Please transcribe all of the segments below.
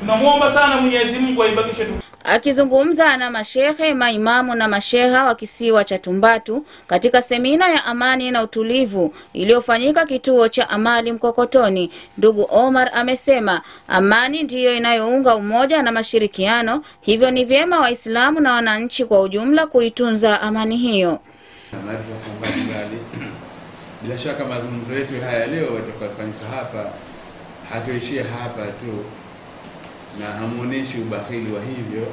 Tunamwomba sana Mwenyezi Mungu aibakishe tu Akizungumza na mashehe, maimamu na masheha wa kisiwa cha Tumbatu katika semina ya amani na utulivu iliyofanyika kituo cha Amali Mkokotoni, ndugu Omar amesema amani ndiyo inayounga umoja na mashirikiano, hivyo ni vyema Waislamu na wananchi kwa ujumla kuitunza amani hiyo. Bila shaka mazungumzo yetu haya leo yatakayofanyika hapa hatuishie hapa tu, na hamuoneshi ubakhili wa hivyo.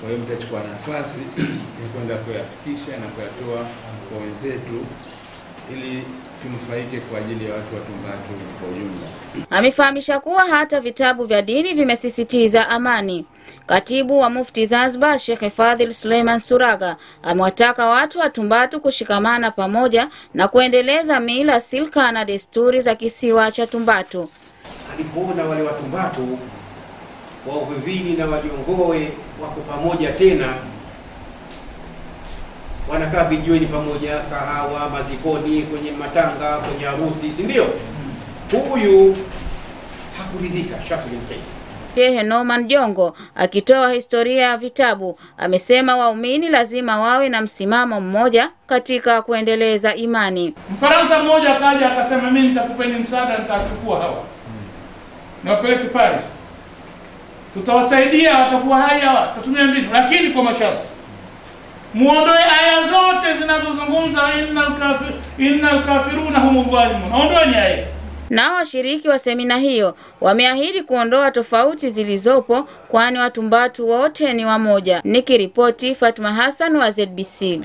Kwa hiyo mtachukua nafasi ya kwenda kuyafikisha na kuyatoa kwa wenzetu ili tunufaike kwa ajili ya watu wa Tumbatu kwa ujumla. Amefahamisha kuwa hata vitabu vya dini vimesisitiza amani. Katibu wa Mufti Zanzibar Sheikh Fadhil Suleiman Suraga amewataka watu wa Tumbatu kushikamana pamoja na kuendeleza mila, silka na desturi za kisiwa cha Tumbatu. alipoona wale Watumbatu wa Uvivini na Wajongoe wako pamoja tena, wanakaa vijiweni pamoja, kahawa, mazikoni, kwenye matanga, kwenye harusi, si ndio? Huyu hakuridhika Shafii Qais. Shehe Norman Jongo akitoa historia ya vitabu amesema waumini lazima wawe na msimamo mmoja katika kuendeleza imani. Mfaransa mmoja akaja akasema, mimi nitakupeni msaada, nitachukua hawa niwapeleke Paris, tutawasaidia, watakuwa hai hawa, tutatumia mbinu, lakini kwa masharti, muondoe aya zote zinazozungumza innal kafir, innal kafiruna humu dhalimun, ondoeni aya Nao washiriki wa semina hiyo wameahidi kuondoa tofauti zilizopo, kwani Watumbatu wote ni wamoja. Nikiripoti Fatma Hassan wa ZBC.